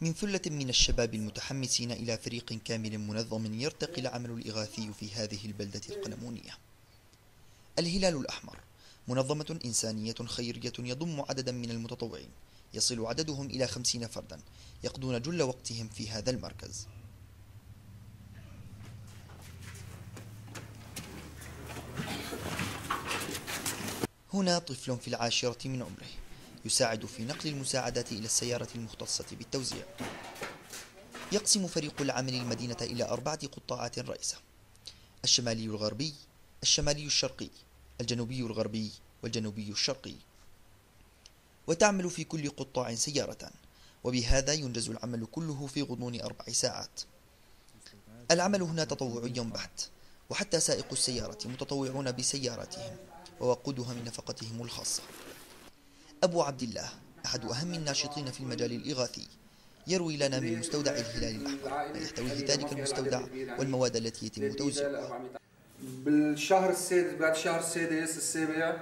من ثلة من الشباب المتحمسين إلى فريق كامل منظم يرتقي العمل الإغاثي في هذه البلدة القلمونية. الهلال الأحمر منظمة إنسانية خيرية يضم عددا من المتطوعين يصل عددهم إلى خمسين فردا يقضون جل وقتهم في هذا المركز. هنا طفل في العاشرة من عمره يساعد في نقل المساعدات إلى السيارة المختصة بالتوزيع. يقسم فريق العمل المدينة إلى أربعة قطاعات رئيسة الشمالي الغربي الشمالي الشرقي الجنوبي الغربي والجنوبي الشرقي. وتعمل في كل قطاع سيارة وبهذا ينجز العمل كله في غضون أربع ساعات. العمل هنا تطوعي بحت وحتى سائق السيارة متطوعون بسياراتهم. ووقودها من نفقتهم الخاصة. أبو عبد الله أحد أهم الناشطين في المجال الإغاثي يروي لنا من مستودع الهلال الأحمر ما يحتويه ذلك المستودع والمواد التي يتم توزيعها. بالشهر السادس بعد الشهر السادس السابع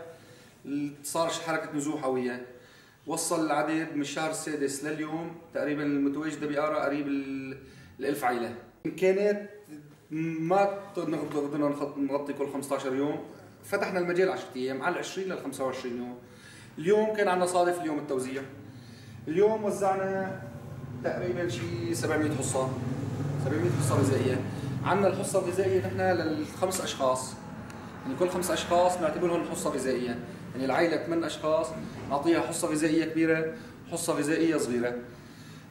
صار حركة نزوح هوية وصل العدد من الشهر السادس لليوم تقريبا المتواجدة بآراء قريب الألف عائلة كانت ما قدرنا نغطي كل 15 يوم. فتحنا المجال 10 أيام على 20 لل 25 يوم. اليوم كان عندنا صادف اليوم التوزيع. اليوم وزعنا تقريبا شيء 700 حصة. 700 حصة غذائية. عندنا الحصة الغذائية نحن للخمس أشخاص. يعني كل خمس أشخاص نعتبرهم حصة غذائية. يعني العائلة ثمان أشخاص نعطيها حصة غذائية كبيرة حصة غذائية صغيرة.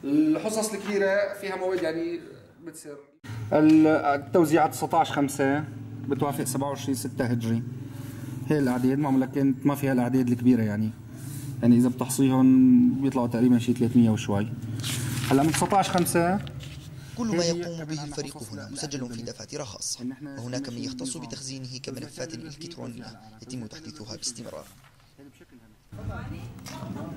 الحصص الكبيرة فيها مواد يعني بتصير. التوزيع 19 5 بتوافق 27 6 هجري. هي الاعداد ما كانت ما فيها الاعداد الكبيرة يعني. يعني إذا بتحصيهم بيطلعوا تقريبا شي 300 وشوي. هلأ من 19 5 كل ما يقوم به الفريق هنا مسجل في دفاتر خاصة وهناك من يختص بتخزينه كملفات إلكترونية يتم تحديثها باستمرار.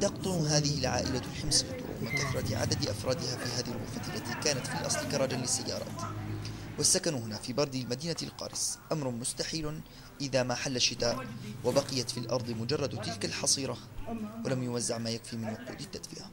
تقطن هذه العائلة الحمص من كثرة عدد أفرادها في هذه الغرفة التي كانت في الأصل كراجا للسيارات. والسكن هنا في برد المدينة القارس. أمر مستحيل إذا ما حل الشتاء وبقيت في الأرض مجرد تلك الحصيرة ولم يوزع ما يكفي من وقود التدفئة.